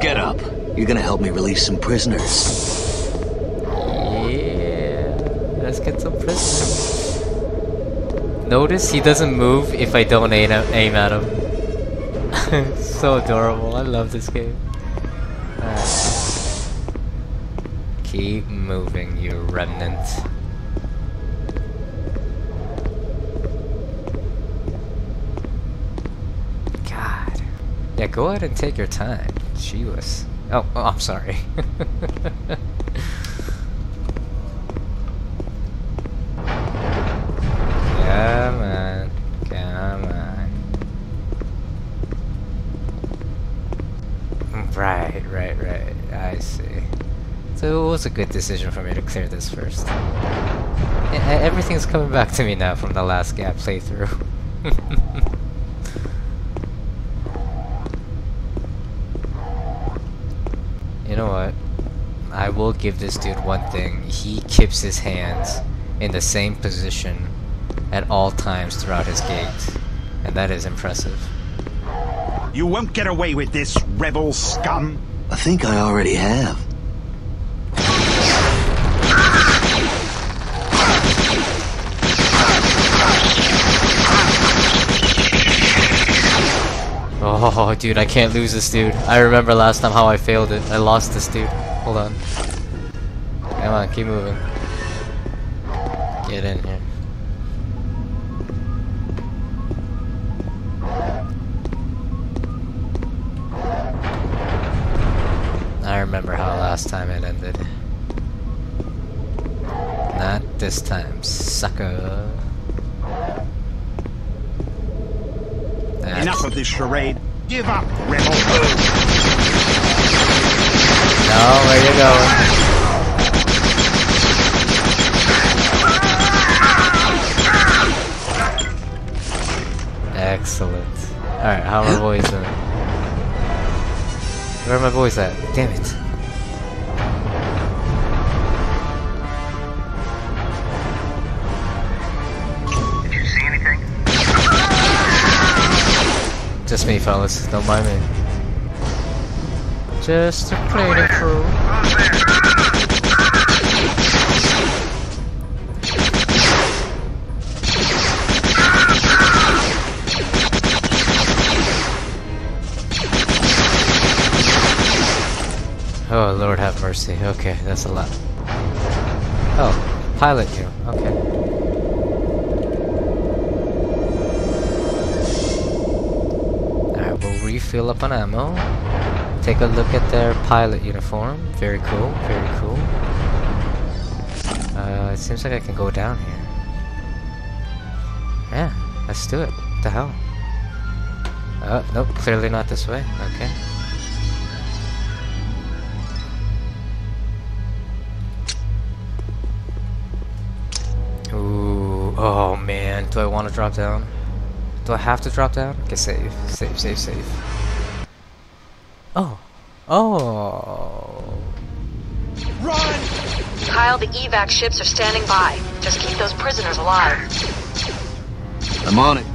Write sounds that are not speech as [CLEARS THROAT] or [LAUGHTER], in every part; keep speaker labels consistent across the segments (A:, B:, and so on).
A: Get up. You're gonna help me release some prisoners.
B: Yeah. Let's get some prisoners. Notice he doesn't move if I don't aim at, him. [LAUGHS] so adorable. I love this game. Keep moving, you remnant. God. Yeah, go ahead and take your time. She was. Oh, oh I'm sorry. [LAUGHS] Come on. Come on. Right, right, right. I see. So it was a good decision for me to clear this first. Everything's coming back to me now from the last gap playthrough. [LAUGHS] you know what? I will give this dude one thing. He keeps his hands in the same position at all times throughout his gait. And that is impressive.
C: You won't get away with this, rebel scum.
A: I think I already have.
B: Oh, dude, I can't lose this dude. I remember last time how I failed it. I lost this dude. Hold on. Come on, keep moving. Get in here. I remember how last time it ended. Not this time, sucker.
C: Enough of this charade. Give up, rebel.
B: No, where you going? Excellent. Alright, how are my boys doing? Where are my boys at? Damn it. Me, fellas. Don't mind me. Just a cleaning crew. Oh, Lord have mercy. Okay, that's a lot. Oh, pilot you. Okay. We'll up on ammo. Take a look at their pilot uniform. Very cool, very cool. Uh, it seems like I can go down here. Yeah, let's do it. What the hell? Oh, nope, clearly not this way. Okay. Ooh, oh man, do I want to drop down? Do I have to drop down? Okay, save, save, save, save. Oh, oh.
D: Kyle, the evac ships are standing by. Just keep those prisoners alive.
A: I'm on it.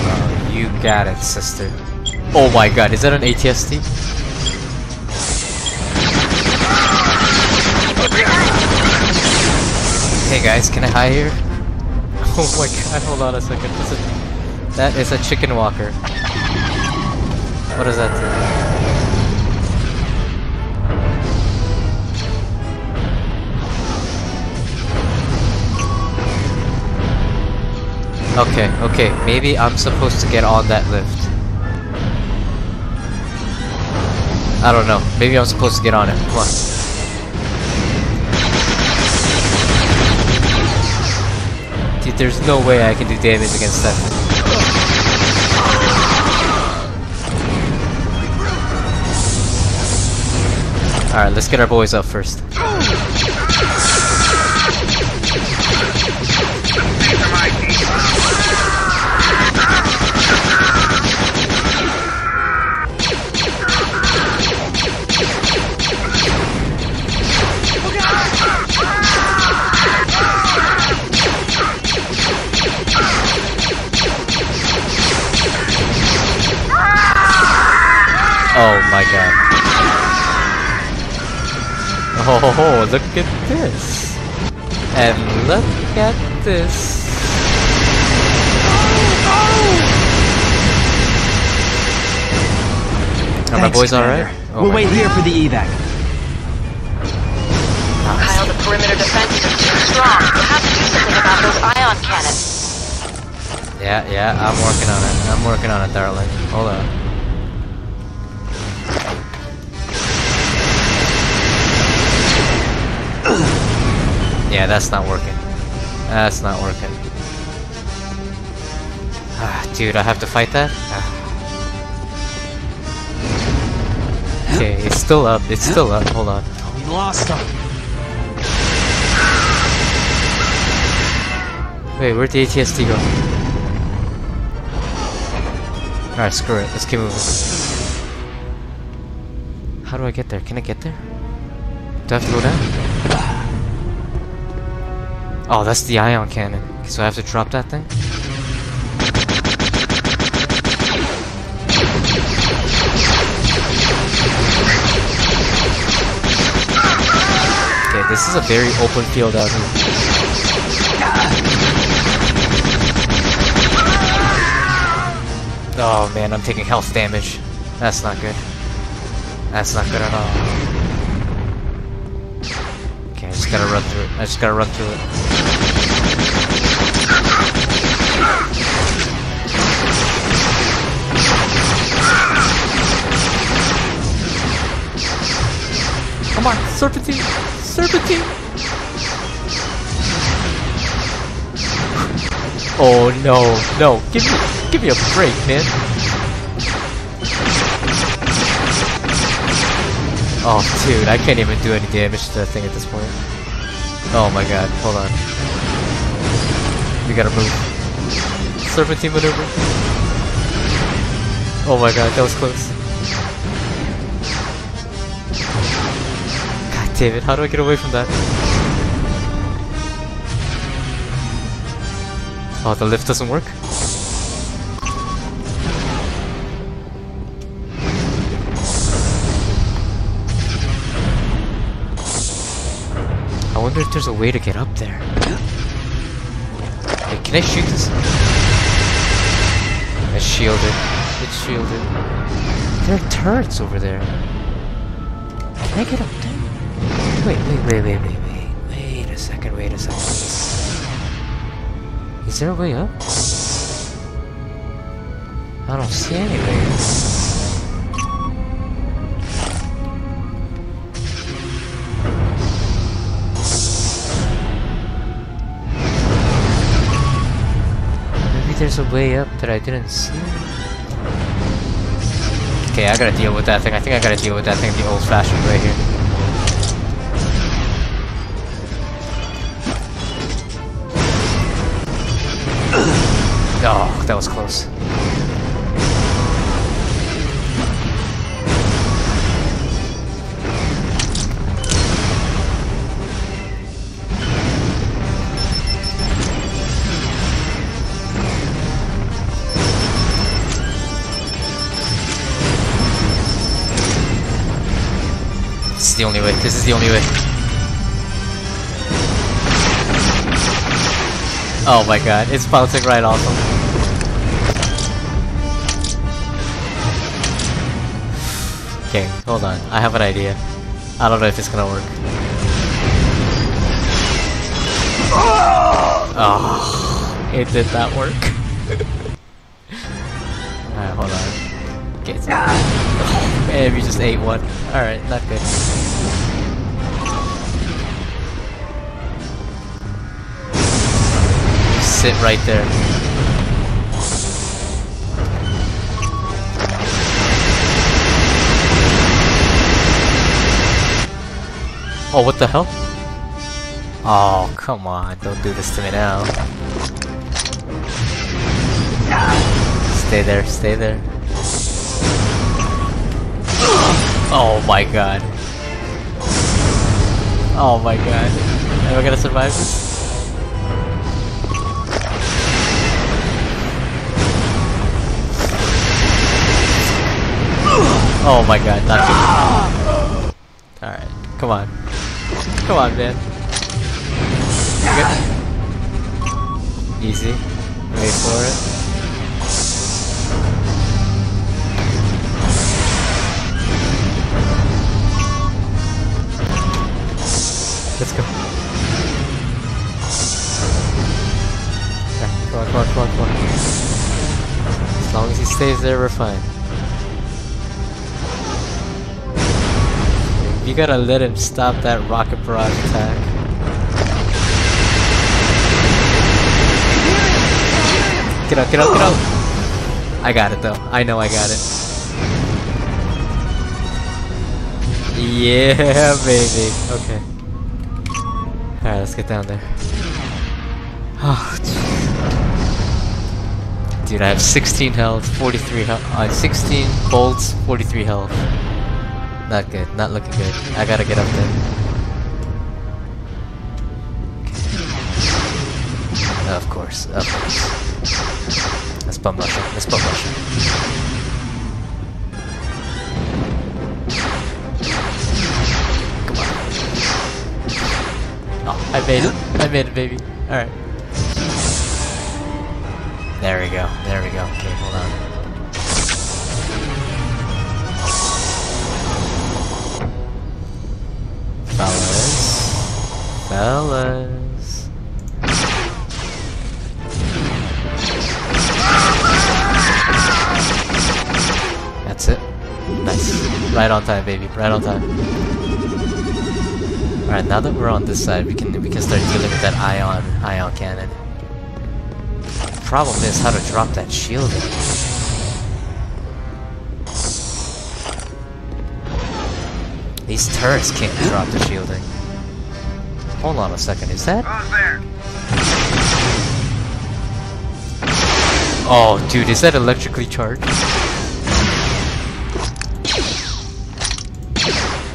B: Oh, you got it, sister. Oh my god, is that an ATST? Hey guys, can I hide here? [LAUGHS] Oh my god, hold on a second. Is that is a chicken walker. What does that do? Okay, okay, maybe I'm supposed to get on that lift. I don't know. Maybe I'm supposed to get on it. Come on. Dude, there's no way I can do damage against that. Alright, let's get our boys up first. Oh my god. Oh, look at this. And look at this. Are my boys alright? Oh
E: we'll
B: my
E: wait here for the evac.
D: Kyle, the perimeter defenses are too strong. You have to do something about those ion cannons.
B: Yeah, yeah, I'm working on it. I'm working on it, darling. Hold on. Yeah, that's not working. That's not working. Ah, dude, I have to fight that? Ah. Okay, it's still up. It's still up. Hold on.
E: We lost him.
B: Wait, where'd the ATST go? Alright, screw it. Let's keep moving. How do I get there? Can I get there? Do I have to go down? Oh, that's the ion cannon. So I have to drop that thing? Okay, this is a very open field out here. Oh man, I'm taking health damage. That's not good. That's not good at all. Okay, I just gotta run through it. I just gotta run through it. Come on, Serpentine! Serpentine! Oh no, no, give me give me a break, man. Oh dude, I can't even do any damage to that thing at this point. Oh my god, hold on. We gotta move. Serpentine maneuver. Oh my god, that was close. Damn it, how do I get away from that? Oh, the lift doesn't work? I wonder if there's a way to get up there. Wait, can I shoot this? It's shielded. It's shielded. There are turrets over there. Can I get up? Wait, wait, wait, wait, wait, wait. Wait a second, wait a second. Is there a way up? I don't see any way. Maybe there's a way up that I didn't see. Okay, I gotta deal with that thing. I think I gotta deal with that thing the old-fashioned way here. That was close. This is the only way. This is the only way. Oh my god, it's bouncing right off. Okay, hold on. I have an idea. I don't know if it's gonna work. Oh, it did not work. [LAUGHS] Alright, hold on. Okay, oh, man, we just ate one. Alright, not good. Sit right there. Oh, what the hell? Oh, come on, don't do this to me now. Stay there, stay there. Oh my god. Oh my god. Am I gonna survive this? Oh my god, not. Alright, come on. Come on, man. Good. Easy. Wait for it. Let's go. Okay, come on, come on, come on, come on. As long as he stays there, we're fine. You gotta let him stop that rocket barrage attack. Get up, get up, get up! I got it though. I know I got it. Yeah, [LAUGHS] baby. Okay. Alright, let's get down there. Oh, Dude, I have 16 health, 43 health, uh, 16 bolts, 43 health. Not good, not looking good. I gotta get up there. Of course, of course. Let's bum rush him, let's bum rush him. Come on. Oh, I made it. I made it, baby. Alright. There we go. There we go. Okay, hold on. Fellas. That's it. Nice. Right on time, baby. Right on time. Alright, now that we're on this side, we can we can start dealing with that ion ion cannon. Problem is how to drop that shielding. These turrets can't drop the shielding. Hold on a second, is that? Oh, dude, is that electrically charged?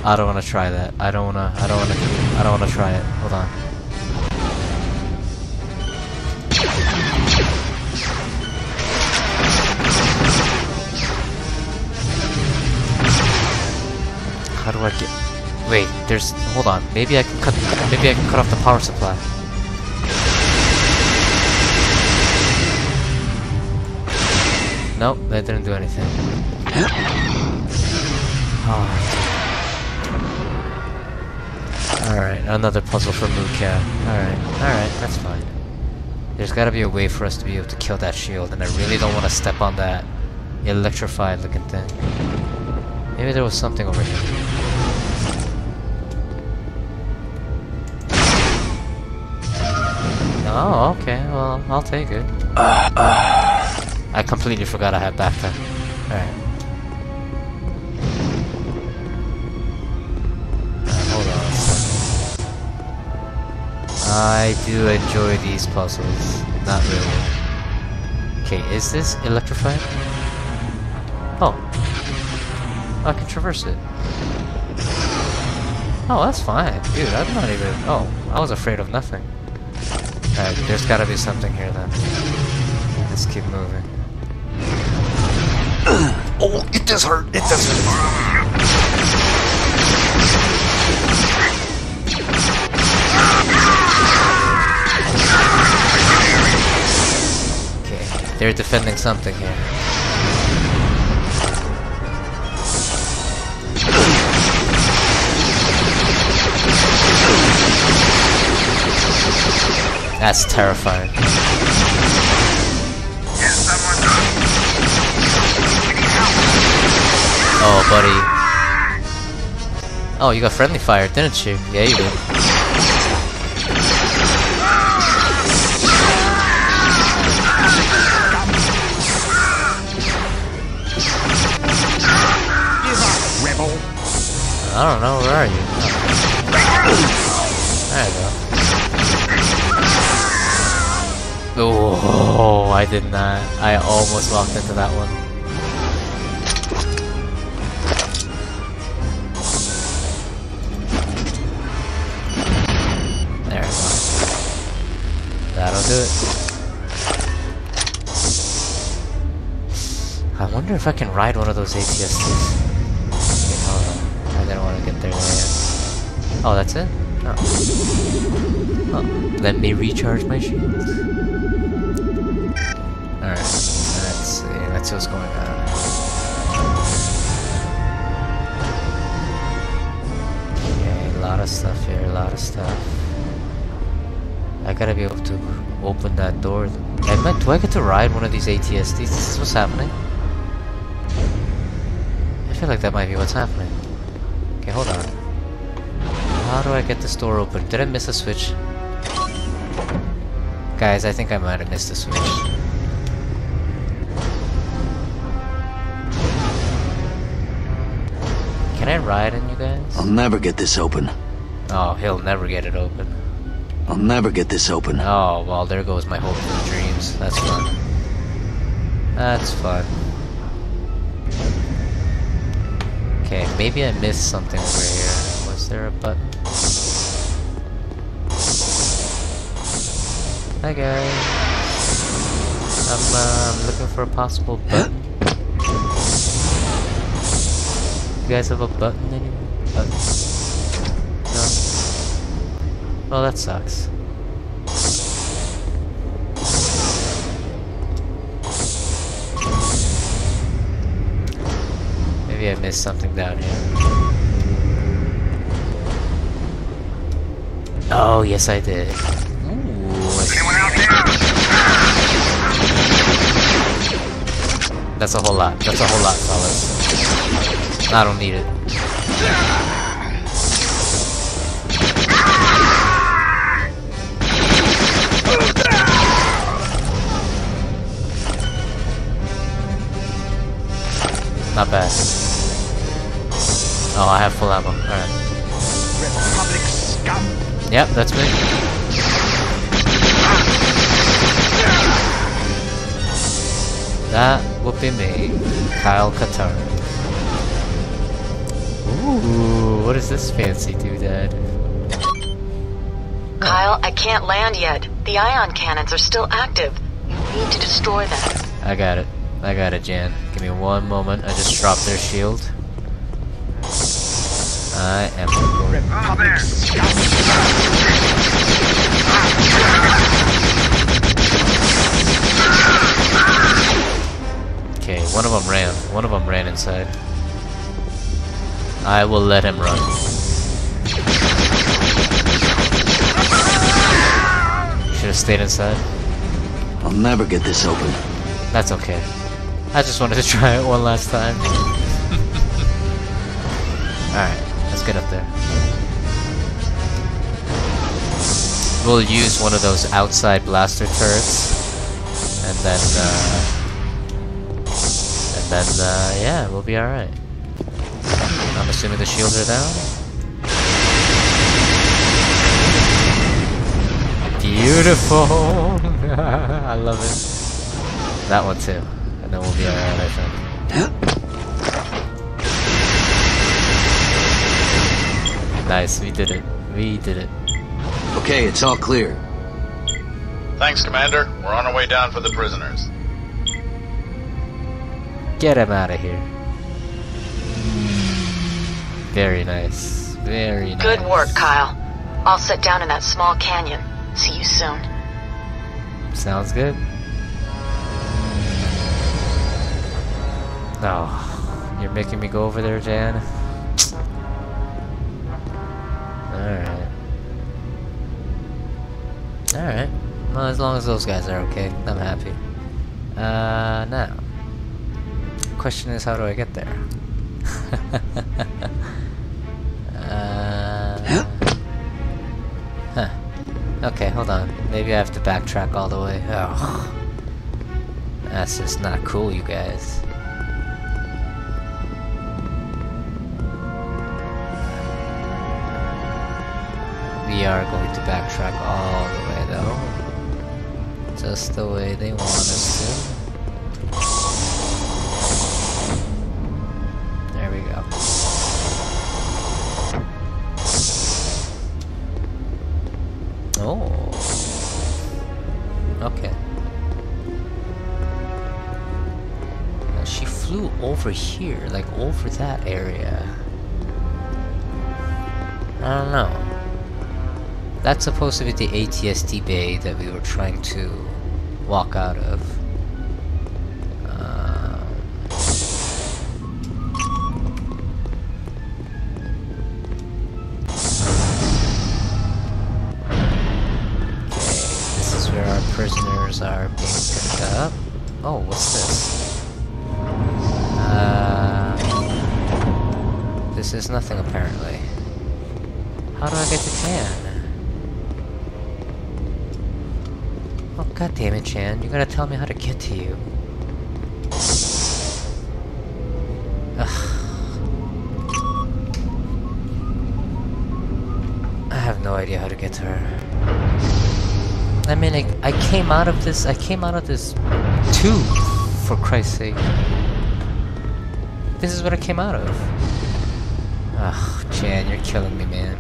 B: I don't want to try that. I don't want to. I don't want to. I don't want to try it. Hold on. How do I get? Wait, there's. Hold on. Maybe I can cut. Maybe I can cut off the power supply. Nope, that didn't do anything. Oh. Alright, another puzzle for Moocat. Alright, alright, that's fine. There's gotta be a way for us to be able to kill that shield, and I really don't want to step on that electrified looking thing. Maybe there was something over here. Oh, okay, well, I'll take it. I completely forgot I had backpack. Alright. Uh, hold on. I do enjoy these puzzles. Not really. Okay, is this electrified? Oh. I can traverse it. Oh, that's fine. Dude, I'm not even... Oh, I was afraid of nothing. Alright, there's gotta be something here then. Let's keep moving. [CLEARS THROAT] oh, it does hurt. It does hurt. Okay, they're defending something here. That's terrifying. Oh, buddy. Oh, you got friendly fire, didn't you? Yeah, you did. I don't know, where are you? There you go. Oh, I did not. I almost walked into that one. There we go. That'll do it. I wonder if I can ride one of those ATSTs. didn't want to get there. Yet. Oh, that's it? Oh. oh. Let me recharge my shield. Alright, let's see. Let's see what's going on. Okay, a lot of stuff here, a lot of stuff. I gotta be able to open that door. Meant, do I get to ride one of these ATSTs? This is what's happening? I feel like that might be what's happening. Okay, hold on. How do I get this door open? Did I miss a switch? Guys, I think I might have missed a switch. Can I ride in you guys?
A: I'll never get this open.
B: Oh, he'll never get it open.
A: I'll never get this open.
B: Oh, well, there goes my hopes and dreams. That's fun. That's fun. Okay, maybe I missed something over here. Was there a button? Hi guys. I'm, uh, I'm looking for a possible button. You guys have a button anywhere? Button? No? Well, that sucks. Maybe I missed something down here. Oh, yes I did. Ooh,
F: there?
B: that's a whole lot. That's a whole lot, fellas. I don't need it. Not bad. Oh, I have full ammo. Alright.
C: Republic scum.
B: Yep, that's me. That would be me, Kyle Katarn. Ooh, what is this fancy doodad?
D: Kyle, I can't land yet. The ion cannons are still active. You need to destroy them.
B: I got it. I got it, Jan. Give me one moment. I just dropped their shield. I am going. Okay, one of them ran. One of them ran inside. I will let him run. Should have stayed inside.
A: I'll never get this open.
B: That's okay. I just wanted to [LAUGHS] try it one last time. [LAUGHS] Alright, let's get up there. We'll use one of those outside blaster turrets. And then, uh... And then, uh, yeah, we'll be alright. I'm assuming the shields are down? Beautiful! [LAUGHS] I love it. That one too. And then we'll be alright, I think. Nice, we did it. We did it.
A: Okay, it's all clear.
E: Thanks, Commander. We're on our way down for the prisoners.
B: Get him out of here. Very nice. Very nice.
D: Good work, Kyle. I'll sit down in that small canyon. See you soon.
B: Sounds good. Oh, you're making me go over there, Jan. [TSK] Alright. Alright. Well, as long as those guys are okay, I'm happy. Uh, now. Question is, how do I get there? [LAUGHS] uh, huh. Okay, hold on. Maybe I have to backtrack all the way. Oh. That's just not cool, you guys. We are going to backtrack all the though. Just the way they want us to. There we go. Oh. Okay. Now she flew over here, like over that area. That's supposed to be the ATST bay that we were trying to walk out of. Um, This is where our prisoners are being picked up. Oh, what's this? Uh, this is nothing apparently. How do I get to Jan? Oh god damn it, Jan, you gotta tell me how to get to you. Ugh. I have no idea how to get to her. I mean, I, I came out of this, I came out of this tube, for Christ's sake. This is what I came out of. Ugh, Jan, you're killing me, man.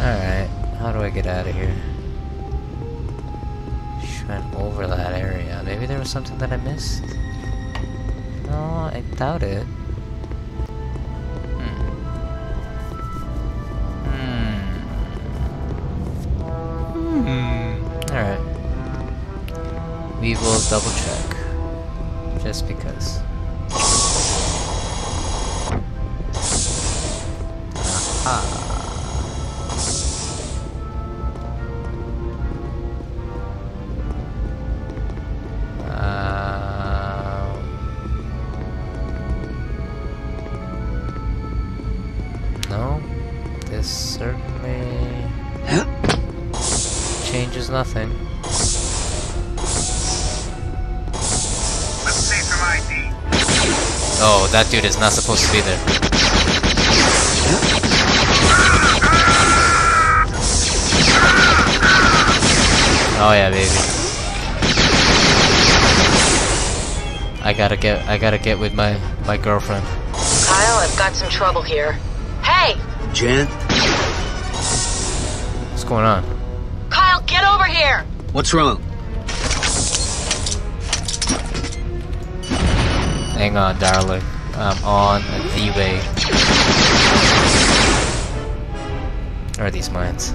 B: Alright, how do I get out of here? Over that area. Maybe there was something that I missed? No, I doubt it. Hmm. Hmm. Hmm. Alright. We will double check. Just because. Aha. That dude is not supposed to be there. Oh yeah, baby. I gotta get, I gotta get with my my girlfriend.
D: Kyle, I've got some trouble here. Hey!
A: Jan?
B: What's going on?
D: Kyle, get over here!
A: What's wrong?
B: Hang on, darling. I'm on the way. Where are these mines?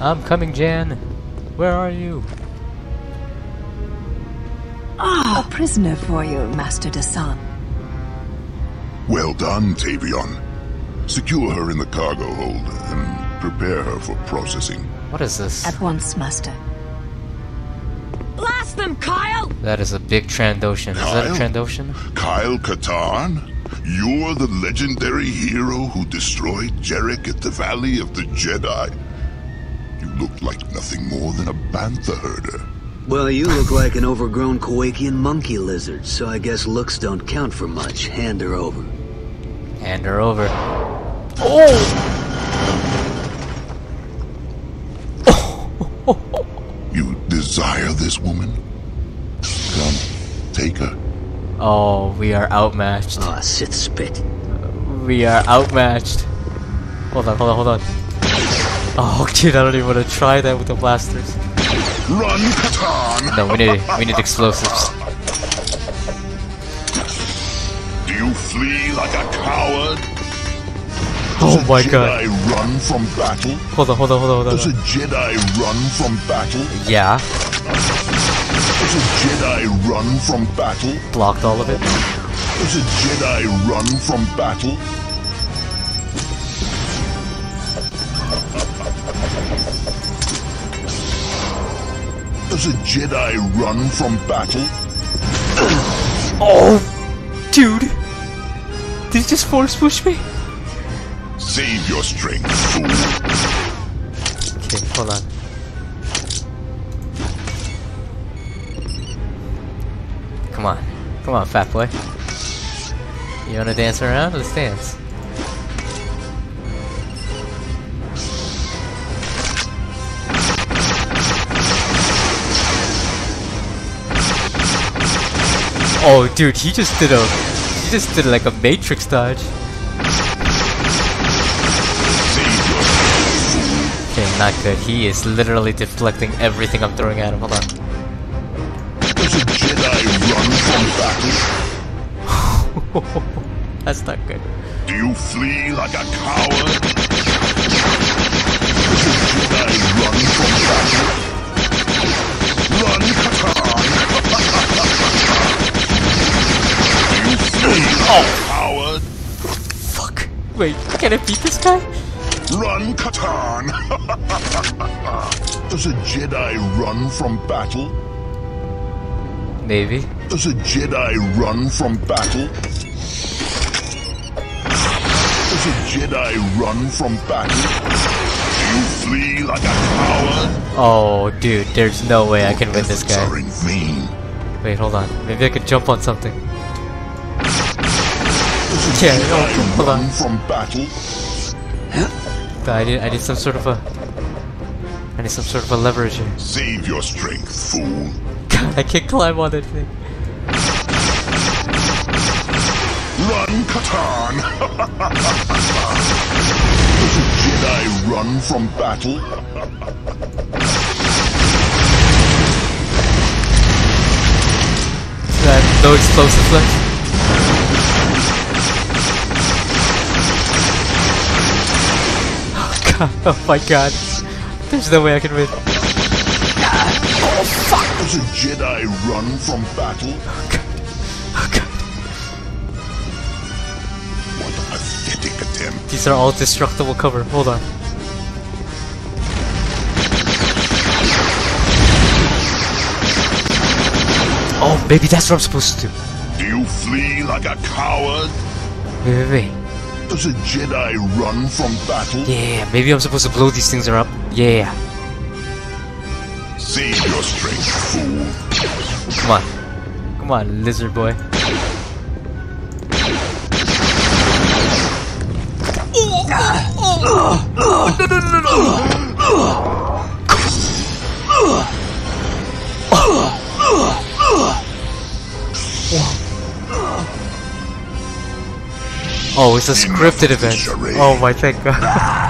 B: I'm coming, Jan. Where are you?
G: Ah, A prisoner for you, Master Desann.
H: Well done, Tavion. Secure her in the cargo hold and prepare her for processing.
B: What is this?
G: At once, Master.
D: Blast them, Kyle!
B: That is a big Trandoshan. Is that a
H: Kyle?
B: Trandoshan?
H: Kyle Katarn? You're the legendary hero who destroyed Jerec at the Valley of the Jedi? You look like nothing more than a bantha herder.
A: Well, you look like an overgrown Kowakian monkey lizard, so I guess looks don't count for much. Hand her over.
B: Hand her over. Oh!
H: you desire this woman? Come, take her.
B: Oh, we are outmatched.
A: Ah, Sith spit.
B: We are outmatched. Hold on, hold on, hold on. Oh, [LAUGHS] dude, I don't even want to try that with the blasters.
H: Run, Katarn!
B: No, we need we need explosives.
H: Do you flee like a coward?
B: Oh
H: Does a
B: my
H: Jedi
B: god.
H: run from battle?
B: Hold on, hold on, hold on, hold on.
H: Does a. Jedi run from battle?
B: Yeah,
H: Does a Jedi run from battle?
B: blocked all of it.
H: Does a Jedi run from battle? Does a Jedi run from battle? [CLEARS THROAT]
B: Oh, dude. Did he just force push me?
H: Save your strength, fool.
B: Okay, hold on. Come on, fat boy. You wanna dance around? Let's dance. Oh, dude, he just did a, he just did like a matrix dodge. Okay, not good. He is literally deflecting everything I'm throwing at him. Hold on.
H: Does a Jedi run run from battle?
B: That's not good.
H: Do you flee like a coward? Does a Jedi run from battle? Run, Katarn! Do oh. you flee like a coward?
B: Fuck. Wait, can I beat this guy?
H: Run, Katarn! [LAUGHS] Does a Jedi run from battle?
B: Maybe.
H: Does a Jedi run from battle? Does a Jedi run from battle? Do you flee like a coward?
B: Oh, dude, there's no way I can win this guy.
H: are in vain.
B: Wait, hold on. Maybe I could jump on something. Yeah, no, hold on.
H: from battle?
B: I need, I need some sort of a... I need some sort of a leverage here.
H: Save your strength, fool.
B: God, I can't climb on that thing.
H: Run, a Jedi [LAUGHS] run from battle?
B: Uh, no explosive left. [LAUGHS] Oh oh my god. There's no way I can win.
H: Does a Jedi run from battle?
B: Oh god.
H: What a pathetic attempt.
B: These are all destructible cover. Hold on. Oh, maybe that's what I'm supposed to do.
H: Do you flee like a coward?
B: Wait, wait, wait.
H: Does a Jedi run from battle?
B: Yeah, maybe I'm supposed to blow these things up. Yeah.
H: Your strength, fool.
B: Come on. Come on, lizard boy. Oh, it's a scripted event. Oh my thank god. [LAUGHS]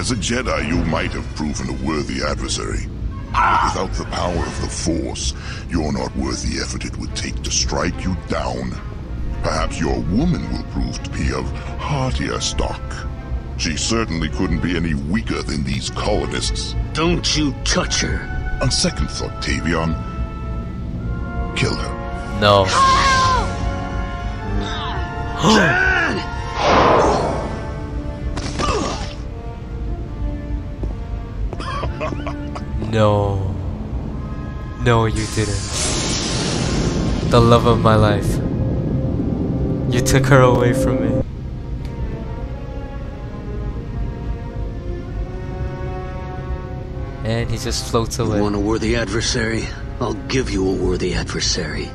H: As a Jedi, you might have proven a worthy adversary. But without the power of the Force, you're not worth the effort it would take to strike you down. Perhaps your woman will prove to be of heartier stock. She certainly couldn't be any weaker than these colonists.
A: Don't you touch her.
H: On second thought, Tavion, kill her.
B: No. [GASPS] no. No, you didn't. The love of my life. You took her away from me. And he just floats away.
A: You want a worthy adversary? I'll give you a worthy adversary.